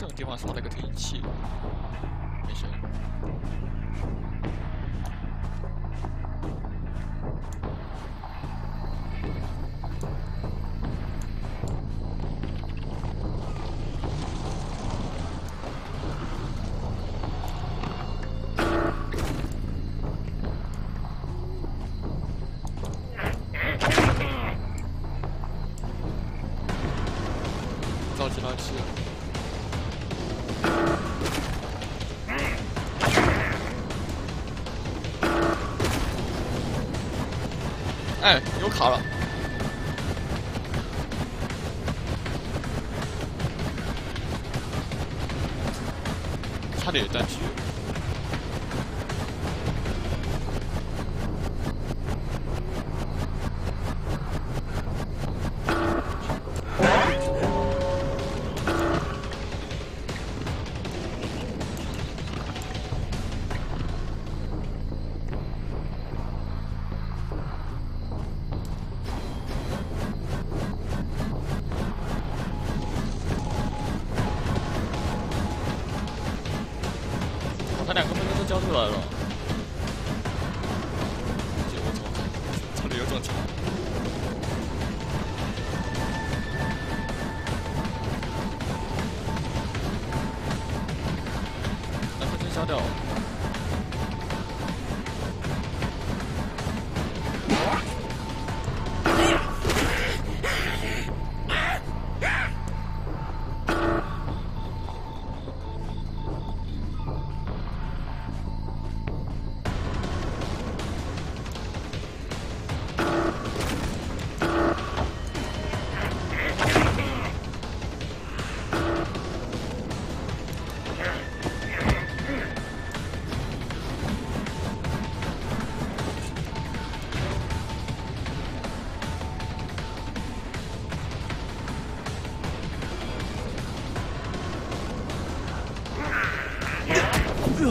这种地方刷了个推进器，没事。造激光器。哎，又卡了。差点断狙。出来了。结果操，差点又撞墙。两分钟消掉。看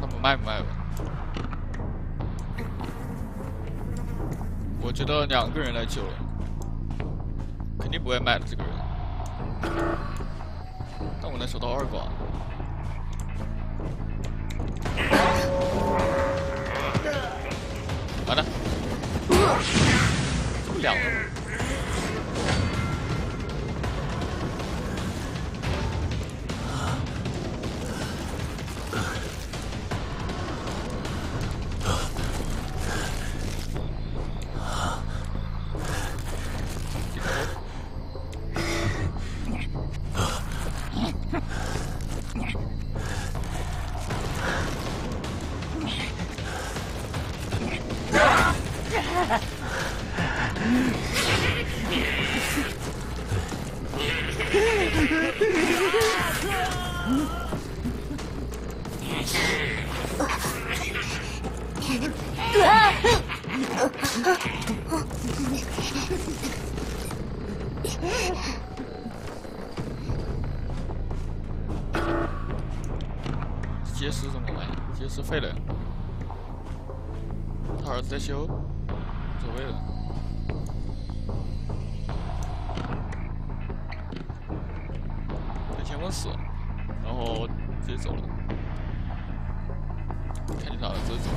他们我觉得两个人来救了，肯定不会卖的这个人。但我能收到二挂。完了，这么两个结石怎么办？结石废了。他儿子在修，所谓了。前方死，然后直接走了，看见他了，直接走。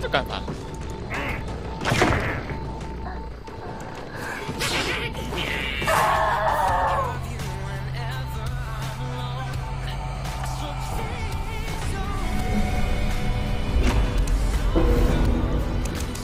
在干嘛？